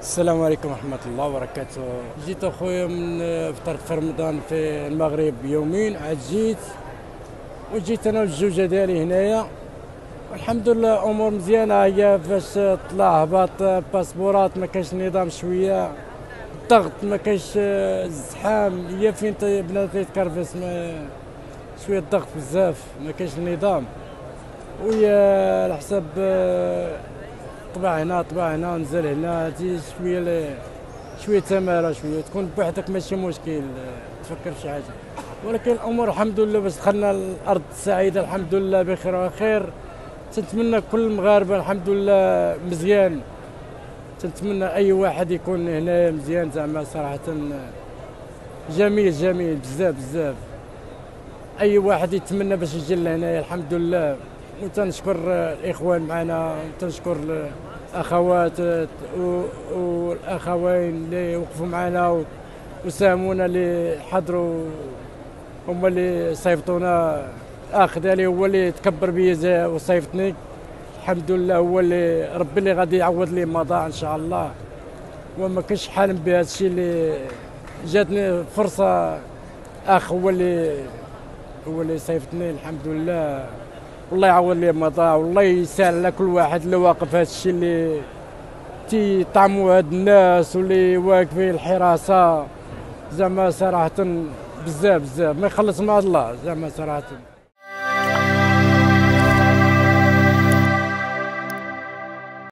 السلام عليكم ورحمة الله وبركاته. جيت أخويا من فطرت في رمضان في المغرب يومين عاد جيت وجيت أنا والزوجة ديالي هنايا. والحمد لله أمور مزيانة هي فاش طلع هبط باسبورات ما كانش نظام شوية الضغط ما كانش الزحام. هي فين بنادم يتكرفس ما شوية الضغط بزاف ما كانش النظام ويا على حسب طبع هنا طبع هنا نزل هنا تي شوية شوية تمارة شوية تكون بوحدك ماشي مشكل تفكر في شي حاجة. ولكن الأمور الحمد لله باش دخلنا الأرض السعيدة الحمد لله بخير وخير تنتمنى كل المغاربه الحمد لله مزيان. تنتمنى أي واحد يكون هنا مزيان زعما صراحة. جميل جميل بزاف بزاف. أي واحد يتمنى باش يجي لهنايا الحمد لله. وتنشكر الإخوان معنا وتنشكر الأخوات والاخوين اللي وقفوا معنا وساهمونا اللي حضروا هما اللي صيفطونا. الأخ ديالي هو اللي تكبر بيا وصيفطني. الحمد لله هو اللي ربي اللي غادي يعوض لي ضاع إن شاء الله. وما كنتش حالم بهذا الشيء اللي جاتني فرصة. اخ هو اللي هو اللي صيفطني الحمد لله. والله يعوض لي ضاع والله يسهل على كل واحد اللي واقف هذا الشيء اللي تيطعموا هاد الناس واللي واقفين الحراسة. زعما صراحة بزاف بزاف. ما يخلص مع الله زعما صراحة.